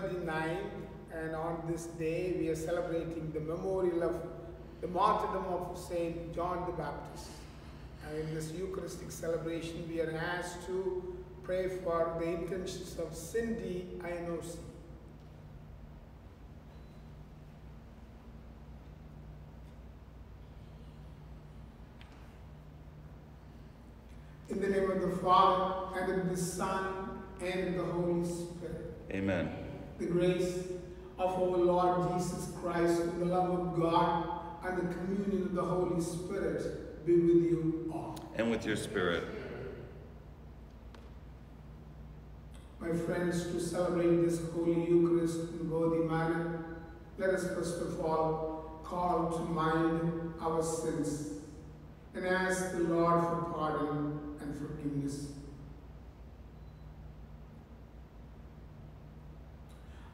Friday, August 29, and on this day we are celebrating the memorial of the martyrdom of Saint John the Baptist. And in this Eucharistic celebration, we are asked to pray for the intentions of Cindy Ionosi. In the name of the Father, and of the Son, and of the Holy Spirit. Amen. The grace of our Lord Jesus Christ, the love of God, and the communion of the Holy Spirit be with you all. And with your spirit. My friends, to celebrate this Holy Eucharist in a worthy manner, let us first of all call to mind our sins and ask the Lord for pardon and forgiveness.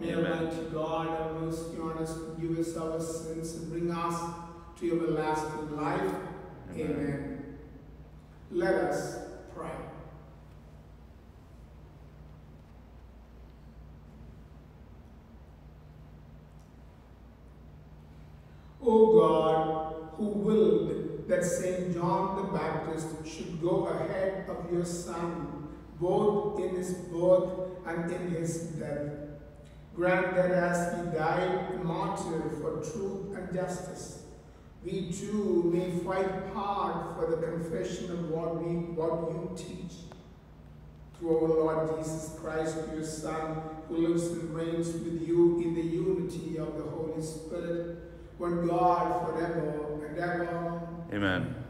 May Amen. Almighty God have mercy on us, forgive us our sins, and bring us to everlasting life. Amen. Amen. Let us pray. O God, who willed that St. John the Baptist should go ahead of your Son, both in his birth and in his death, grant that as he died martyr for truth and justice, we too may fight hard for the confession of what we what you teach. Through our Lord Jesus Christ, your Son, who lives and reigns with you in the unity of the Holy Spirit, one God forever and ever. Amen.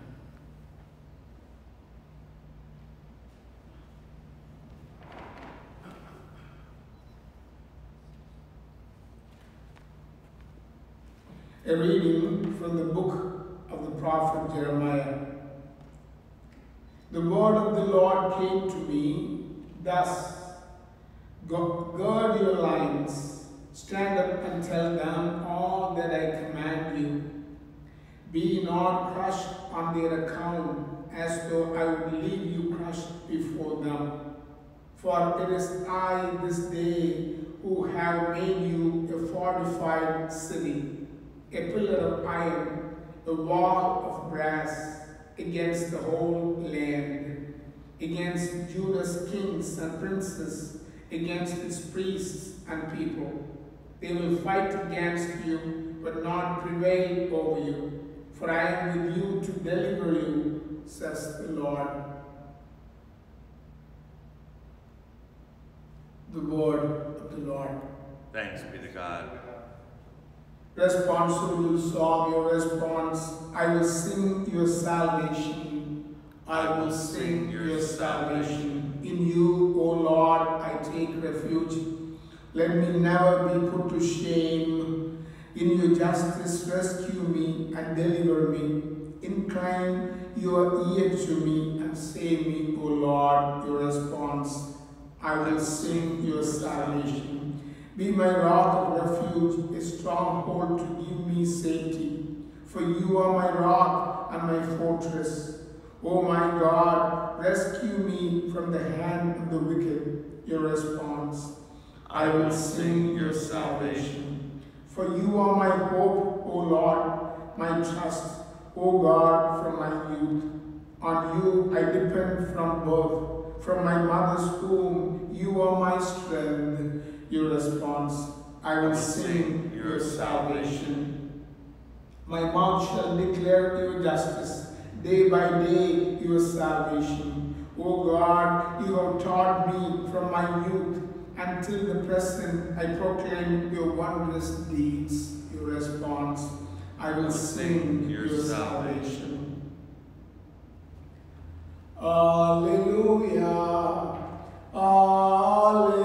A reading from the book of the prophet Jeremiah. The word of the Lord came to me, thus, "Go- gird your loins, stand up and tell them all that I command you. Be not crushed on their account, as though I would leave you crushed before them. For it is I this day who have made you a fortified city, a pillar of iron, a wall of brass against the whole land, against Judah's kings and princes, against its priests and people. They will fight against you, but not prevail over you. For I am with you to deliver you, says the Lord. The word of the Lord. Thanks be to God. Responsorial Psalm, your response. I will sing your salvation. I will sing your salvation. In you, O Lord, I take refuge. Let me never be put to shame. In your justice, rescue me and deliver me. Incline your ear to me and save me, O Lord, your response. I will sing your salvation. Be my rock of refuge, a stronghold to give me safety. For you are my rock and my fortress. O my God, rescue me from the hand of the wicked. Your response. I will sing your salvation. For you are my hope, O Lord, my trust, O God, from my youth. On you I depend from birth. From my mother's womb, you are my strength. Your response, I will sing your salvation. My mouth shall declare your justice, day by day your salvation. O God, you have taught me from my youth until the present. I proclaim your wondrous deeds. Your response, I will sing your salvation. Alleluia, Alleluia.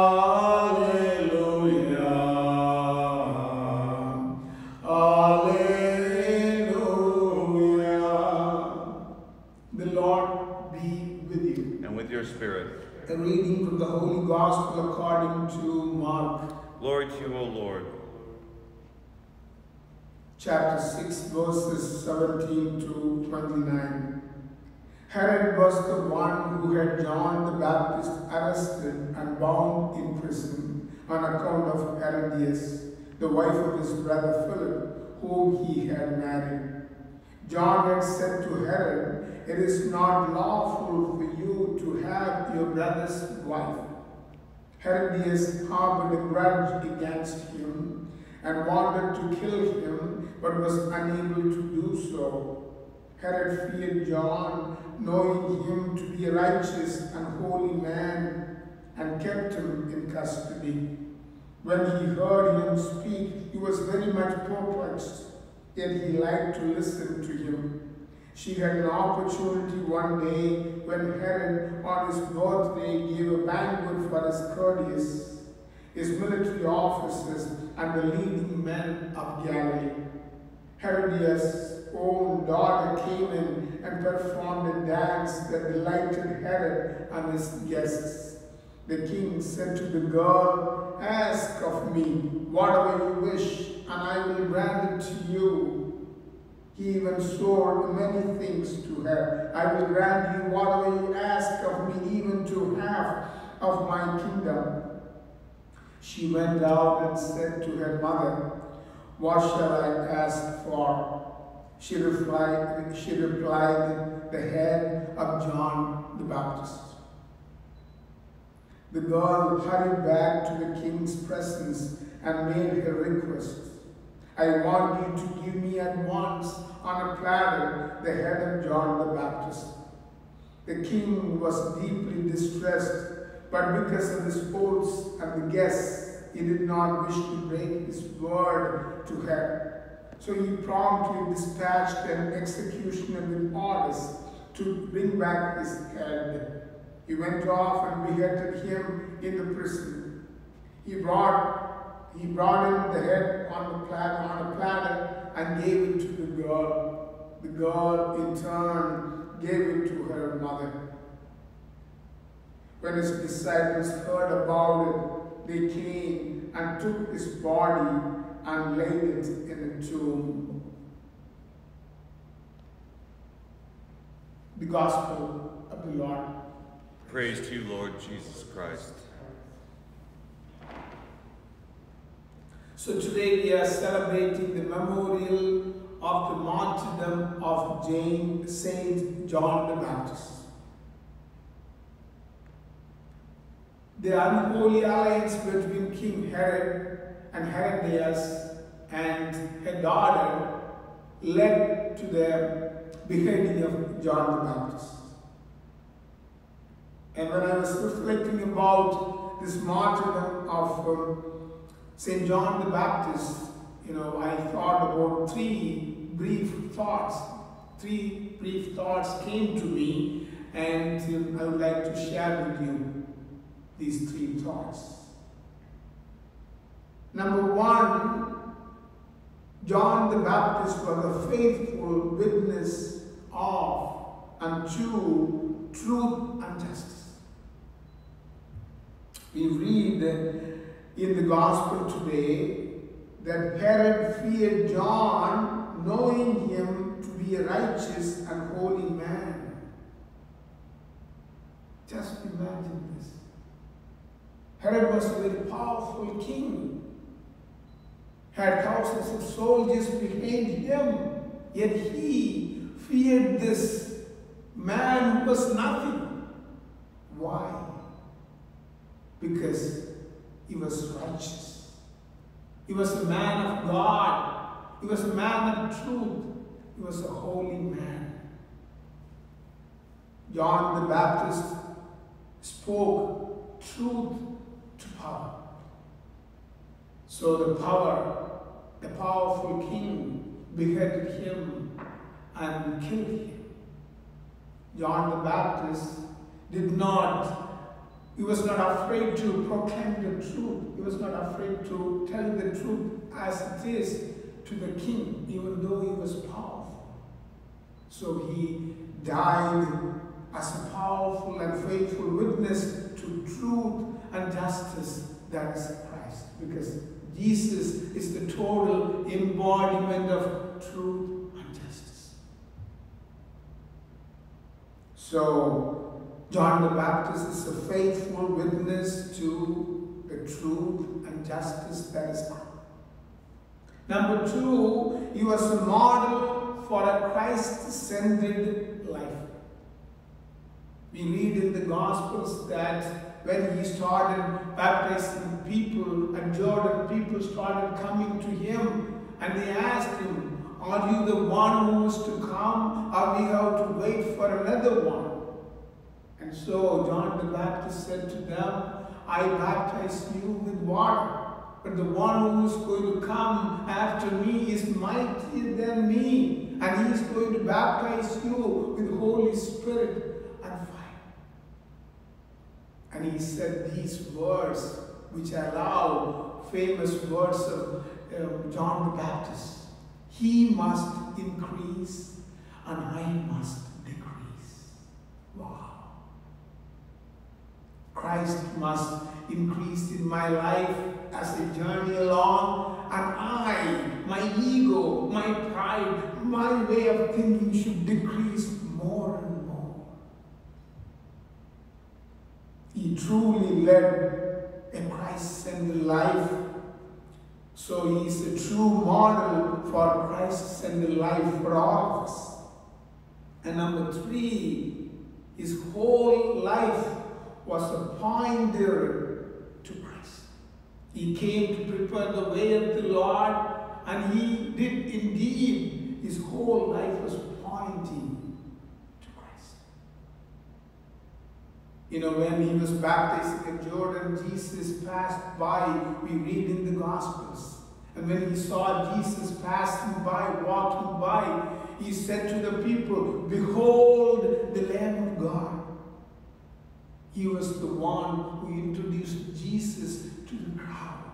Holy Gospel according to Mark, Glory to you, O Lord. chapter 6, verses 17 to 29. Herod was the one who had John the Baptist arrested and bound in prison on account of Herodias, the wife of his brother Philip, whom he had married. John had said to Herod, It is not lawful for you to have your brother's wife. Herodias harbored a grudge against him and wanted to kill him, but was unable to do so. Herod feared John, knowing him to be a righteous and holy man, and kept him in custody. When he heard him speak, he was very much perplexed, yet he liked to listen to him. She had an opportunity one day when Herod, on his birthday, gave a banquet for his courtiers, his military officers, and the leading men of Galilee. Herodias' own daughter came in and performed a dance that delighted Herod and his guests. The king said to the girl, Ask of me whatever you wish, and I will grant it to you. He even swore many things to her. I will grant you whatever you ask of me, even to half of my kingdom. She went out and said to her mother, What shall I ask for? She replied, she replied, The head of John the Baptist. The girl hurried back to the king's presence and made her request. I want you to give me at once on a platter the head of John the Baptist. The king was deeply distressed, but because of his oaths and the guests, he did not wish to break his word to her. So he promptly dispatched an executioner with orders to bring back his head. He went off and beheaded him in the prison. He brought he brought in the head on the platter, on a platter and gave it to the girl. The girl in turn gave it to her mother. When his disciples heard about it, they came and took his body and laid it in a tomb. The Gospel of the Lord. Praise to you, Lord Jesus Christ. So today we are celebrating the memorial of the martyrdom of Saint John the Baptist. The unholy alliance between King Herod and Herodias and her daughter led to the beheading of John the Baptist. And when I was reflecting about this martyrdom of um, St. John the Baptist, you know, I thought about three brief thoughts. Three brief thoughts came to me, and I would like to share with you these three thoughts. Number one, John the Baptist was a faithful witness of and to truth and justice. We read in the gospel today that Herod feared John, knowing him to be a righteous and holy man. Just imagine this. Herod was a very powerful king, had thousands of soldiers behind him, yet he feared this man who was nothing. Why? Because he was righteous. He was a man of God. He was a man of truth. He was a holy man. John the Baptist spoke truth to power. So the power, the powerful king beheaded him and killed him. John the Baptist did not he was not afraid to proclaim the truth. He was not afraid to tell the truth as it is to the king, even though he was powerful. So he died as a powerful and faithful witness to truth and justice that is Christ. Because Jesus is the total embodiment of truth and justice. So, John the Baptist is a faithful witness to the truth and justice that is Christ. Number two, he was a model for a Christ-centered life. We read in the Gospels that when he started baptizing people and Jordan, people started coming to him and they asked him, Are you the one who is to come? Or we have to wait for another one? So John the Baptist said to them, I baptize you with water. But the one who is going to come after me is mightier than me, and he is going to baptize you with Holy Spirit and fire. And he said these words, which are now famous words of uh, John the Baptist. He must increase, and I must decrease. Wow. Christ must increase in my life as I journey along, and I, my ego, my pride, my way of thinking should decrease more and more. He truly led a Christ-centered life, so he is a true model for Christ-centered life for all of us. And number three, his whole life was a pointer to Christ. He came to prepare the way of the Lord, and he did indeed. His whole life was pointing to Christ. You know, when he was baptized in Jordan, Jesus passed by, we read in the Gospels. And when he saw Jesus passing by, walking by, he said to the people, Behold the Lamb of God he was the one who introduced Jesus to the crowd.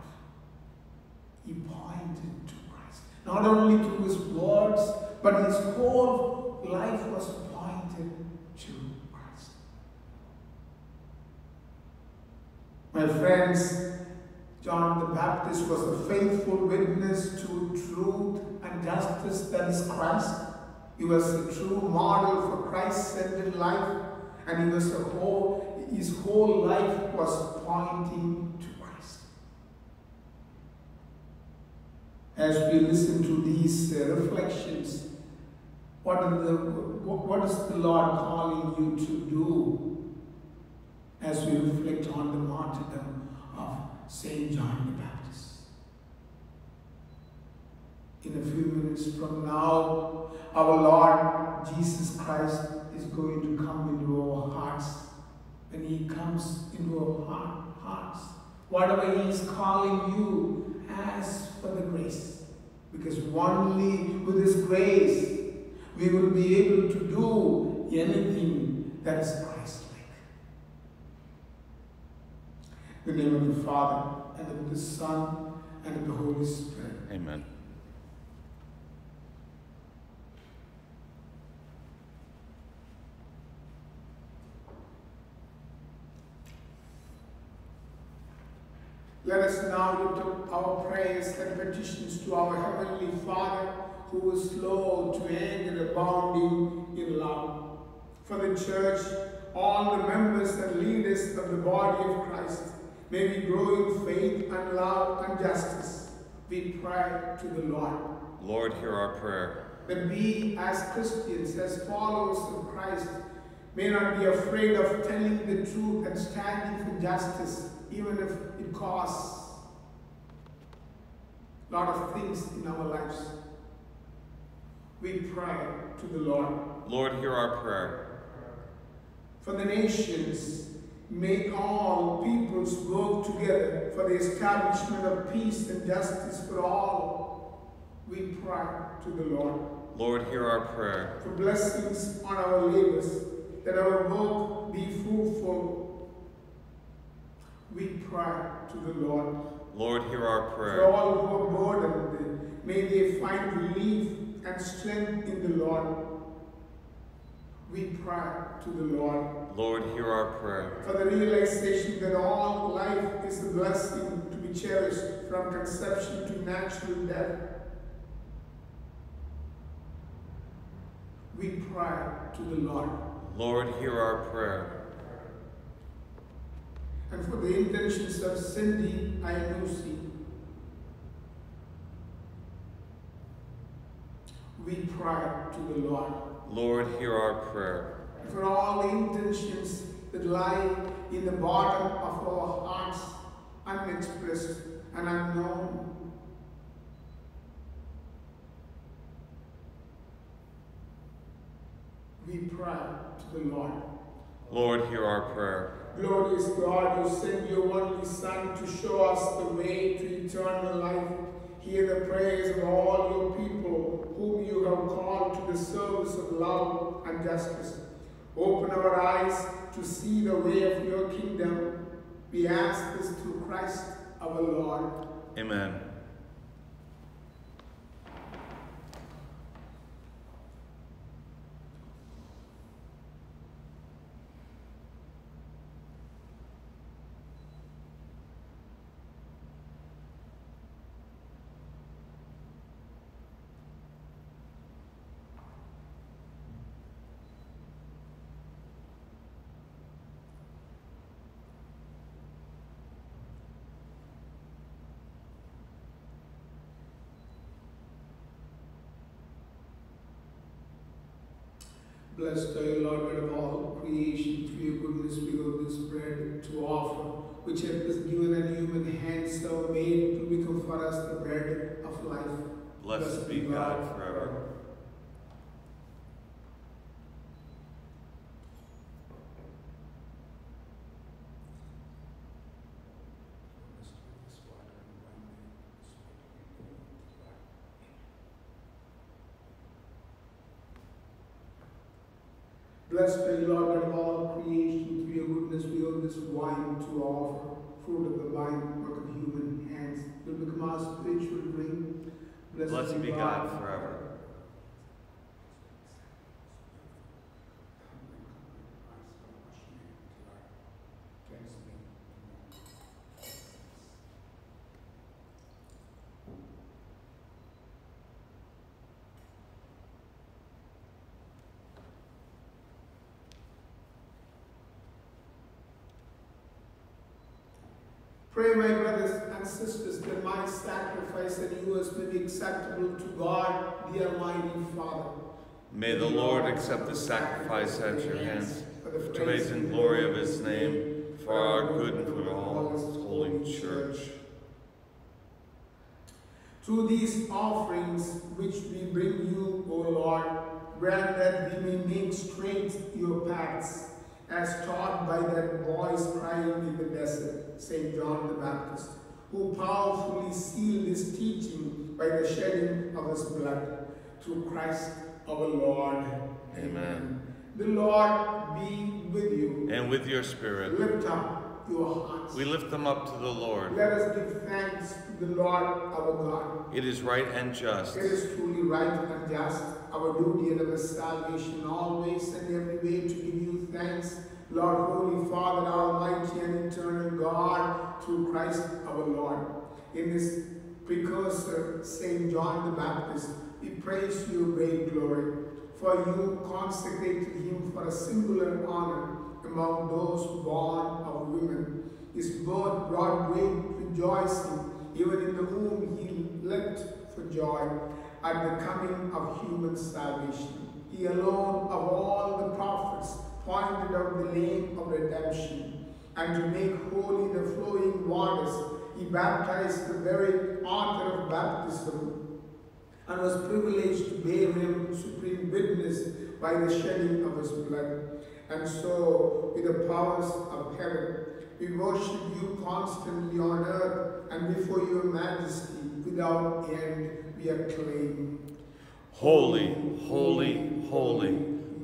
He pointed to Christ. Not only to his words, but his whole life was pointed to Christ. My friends, John the Baptist was a faithful witness to truth and justice that is Christ. He was a true model for Christ-centered life, and he was a whole his whole life was pointing to Christ. As we listen to these uh, reflections, what, the, what is the Lord calling you to do as we reflect on the martyrdom of St. John the Baptist? In a few minutes from now, our Lord Jesus Christ is going to come into our hearts when He comes into our heart, hearts. Whatever He is calling you, ask for the grace. Because only with His grace we will be able to do anything that is Christ-like. In the name of the Father, and of the Son, and of the Holy Spirit. Amen. Let us now lift up our prayers and petitions to our Heavenly Father, who is slow to anger, abounding in love. For the church, all the members and leaders of the body of Christ may be grow in faith and love and justice. We pray to the Lord. Lord, hear our prayer. That we, as Christians, as followers of Christ, may not be afraid of telling the truth and standing for justice, even if it costs a lot of things in our lives. We pray to the Lord. Lord, hear our prayer. For the nations, may all peoples work together for the establishment of peace and justice for all. We pray to the Lord. Lord, hear our prayer. For blessings on our labors, that our work be fruitful. We pray to the Lord. Lord, hear our prayer. For all who are burdened, may they find relief and strength in the Lord. We pray to the Lord. Lord, hear our prayer. For the realization that all life is a blessing to be cherished from conception to natural death. We pray to the Lord. Lord, hear our prayer. And for the intentions of Cindy Iannusi, we pray to the Lord. Lord, hear our prayer. And for all the intentions that lie in the bottom of our hearts, unexpressed and unknown, we pray the Lord. Lord, hear our prayer. Glorious God, you sent your only Son to show us the way to eternal life. Hear the prayers of all your people whom you have called to the service of love and justice. Open our eyes to see the way of your kingdom. We ask this through Christ our Lord. Amen. Blessed are you, Lord God of all creation, through your goodness we have this bread to offer, which has been given and human hands have made to become for us the bread of life. Blessed be God forever. Blessed you, Lord God of all creation, through your goodness we have this wine to offer, fruit of the vine, work of human hands, will become our spiritual drink. Blessed be God forever. Pray, my brothers and sisters, that my sacrifice and yours may be acceptable to God, the Almighty Father. May the Lord accept the sacrifice at your hands, the praise and glory of his name, for our good and for all his holy church. Through these offerings which we bring you, O Lord, grant that we may make straight your paths, as taught by that voice crying in the desert, St. John the Baptist, who powerfully sealed his teaching by the shedding of his blood, through Christ our Lord. Amen. The Lord be with you. And with your spirit, Lift up your hearts. we lift them up to the Lord. Let us give thanks to the Lord our God. It is right and just, It is truly right and just, our duty and our salvation, always and every way to give you thanks, Lord, Holy Father, Almighty and eternal God, through Christ our Lord. In this precursor, Saint John the Baptist, we praise your great glory, for you consecrated him for a singular honor among those born of women. His birth brought great rejoicing, even in the womb he leapt for joy at the coming of human salvation. He alone of all the prophets pointed out the Lamb of redemption, and to make holy the flowing waters, he baptized the very author of baptism, and was privileged to bear him supreme witness by the shedding of his blood. And so, with the powers of heaven, we worship you constantly on earth, and before your majesty, without end, we acclaim. Holy, holy, holy,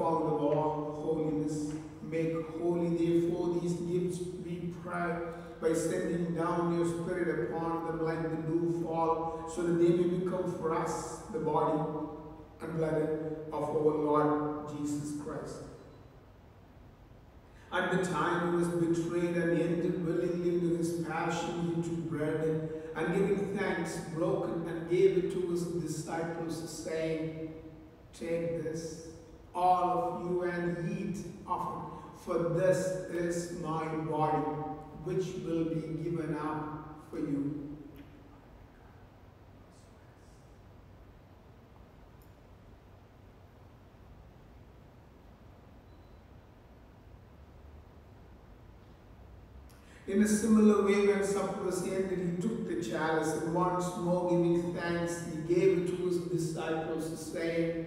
The of all holiness. Make holy, therefore, these gifts, we pray, by sending down your Spirit upon them like the dew fall, so that they may become for us the body and blood of our Lord Jesus Christ. At the time he was betrayed and entered willingly into his passion, took bread and giving thanks, broke it and gave it to his disciples, saying, Take this, all of you, and eat of it, for this is my body, which will be given up for you. In a similar way, when supper was ended, he took the chalice and once more giving thanks, he gave it to his disciples, saying,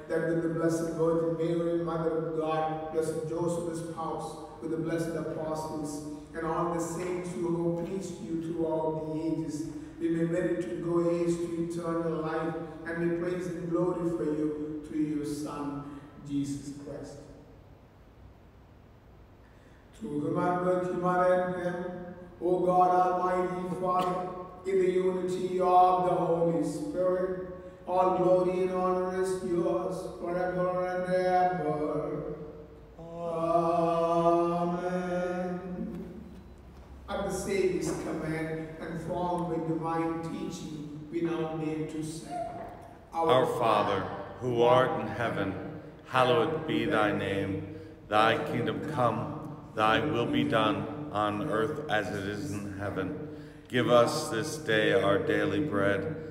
that with the Blessed Virgin Mary, Mother of God, Blessed Joseph's spouse, with the blessed apostles, and all the saints who have pleased you through all the ages, we may merit to go age to eternal life, and may praise and glory for you through your Son, Jesus Christ. Through whom and with him and in O God Almighty Father, in the unity of the Holy Spirit, all glory and honor is yours forever and ever. Amen. At the Savior's command and formed by divine teaching, we now need to say, Our Father, who art in heaven, hallowed be thy name. Thy kingdom come, thy will be done on earth as it is in heaven. Give us this day our daily bread,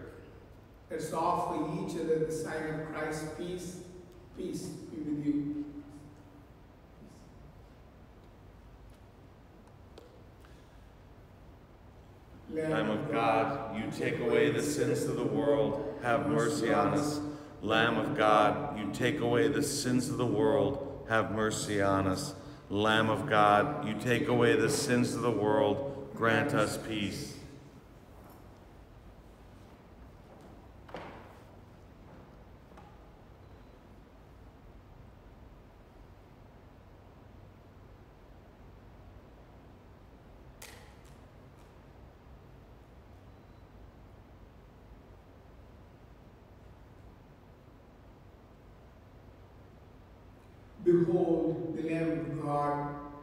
Let's offer each other the sign of Christ's peace. Peace be with you. Lamb of God, you take away the sins of the world, have mercy on us. Lamb of God, you take away the sins of the world, have mercy on us. Lamb of God, you take away the sins of the world, grant us peace. Behold the Lamb of God.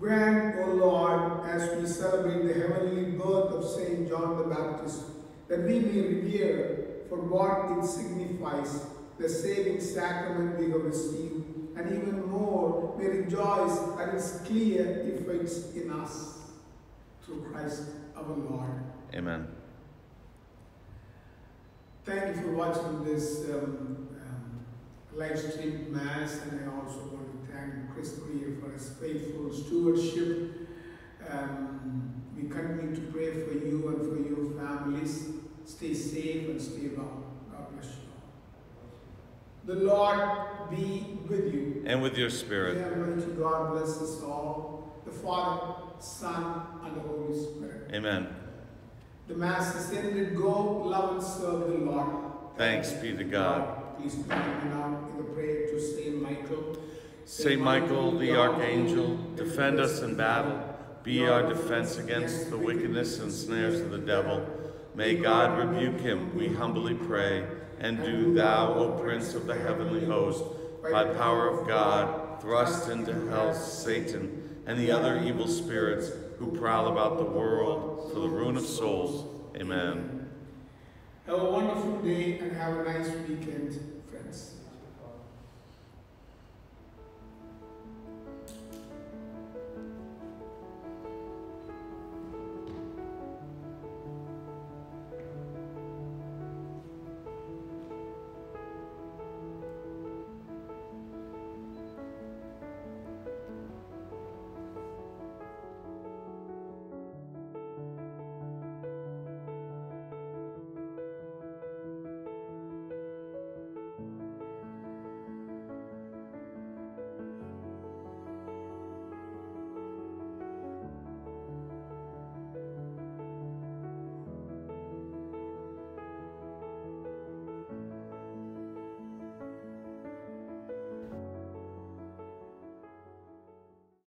Grant, O Lord, as we celebrate the heavenly birth of Saint John the Baptist, that we may revere for what it signifies the saving sacrament we have received, and even more may rejoice at its clear effects in us through Christ our Lord. Amen. Thank you for watching this um, um, live stream mass, and I also want thank Chris Greer for his faithful stewardship. Um, we continue to pray for you and for your families. Stay safe and stay well. God bless you. The Lord be with you. And with your May spirit. Almighty God bless us all, the Father, Son, and the Holy Spirit. Amen. The Mass is ended. Go, love, and serve the Lord. Thanks be to God. Please join me now in the prayer to Saint Michael. Saint Michael, the archangel, defend us in battle. Be our defense against the wickedness and snares of the devil. May God rebuke him, we humbly pray. And do thou, O Prince of the heavenly host, by power of God, thrust into hell Satan and the other evil spirits who prowl about the world for the ruin of souls. Amen. Have a wonderful day and have a nice weekend.